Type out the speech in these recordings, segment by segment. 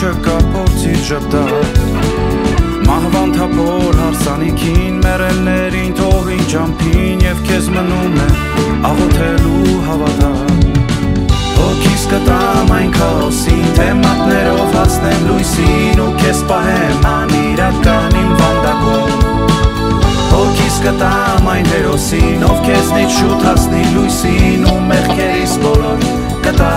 չկա փորձի ճպտակ Մահվան թափոր հարսանիքին մերելներին թողին ճամփին եւ քեզ մնում է աղոթելու հավատակ Հոգիս կտամ այն քաոսին թե մատներով հասնեմ լույսին ու քեզ պահեմ անիրական իմ վանդակում Հոգիս կտամ այն հերոսին ով քեզնից շուտ հասնի լույսին ու մեղքերիս բոլոր կտա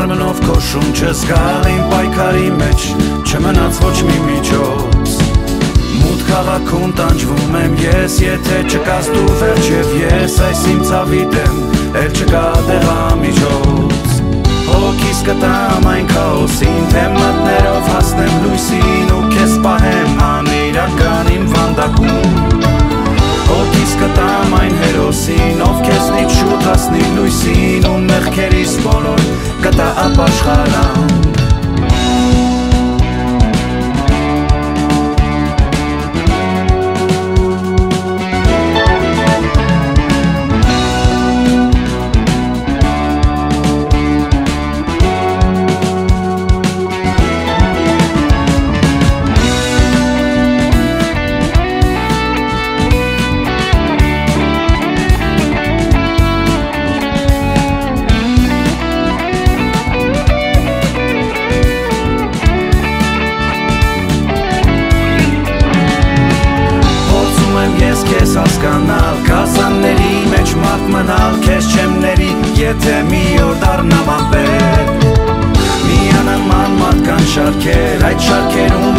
մարմնով քո շունչը զգալ իմ պայքարի մեջ չմնաց ոչ մի միջոց Մութ քաղաքում տանջվում եմ ես, եթե չկաս դու վերջ եւ ես այս իմ ցավի դեմ, էլ չկա դեղամիջոց Հոգիս կտամ այն քաոսին, թե մատներով հասնեմ լույսին ու քեզ պահեմ անիրական իմ վանդակում Հոգիս կտամ այն հերոսին, ով քեզնից շուտ հասնի լույսին ու մեղքերիս բոլոր կտա ապաշխարան քեզ հասկանալ Կազանների մեջ մարդ մնալ Քեզ չեմ ների, եթե մի օր դարնամ ապեր Միանման մարդկան շարքեր Այդ շարքերում